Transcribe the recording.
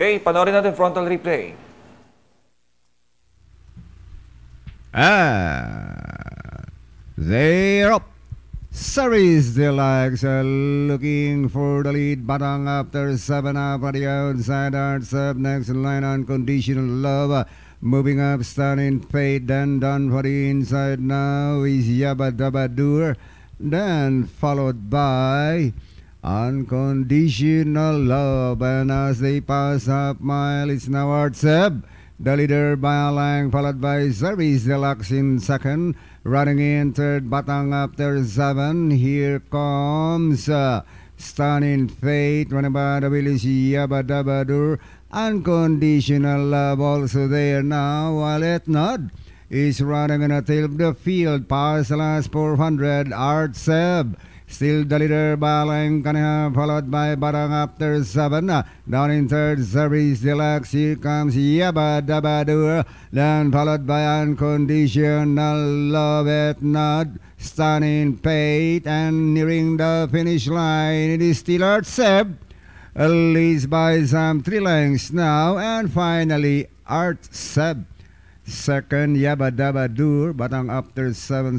Okay, panoorin natin frontal replay. Ah, they're up. Series Deluxe uh, looking for the lead. Batang after seven up on the outside. Artsev next in line unconditional love. Uh, moving up, starting fade. Then done for the inside now is Yabba Dabba Doer. Then followed by Unconditional Love. And as they pass up mile, it's now Artsev. The leader by a length, followed by Service Deluxe in second. Running in third, Batang after seven. Here comes uh, Stunning Fate, running by the village Yabba. Unconditional Love also there now, while it not is running in a tail of the field. Past the last 400, Artsev. Still the leader by Lang Kaniha, followed by Batang after seven. Down in third, Service Deluxe. Here comes Yabba Dabba Then followed by Unconditional Love It Not. Stunning Fate. And nearing the finish line, it is still Artsev. Leads by some three lengths now. And finally, Artsev. Second, Yabba Dabba Dur. Batang after seven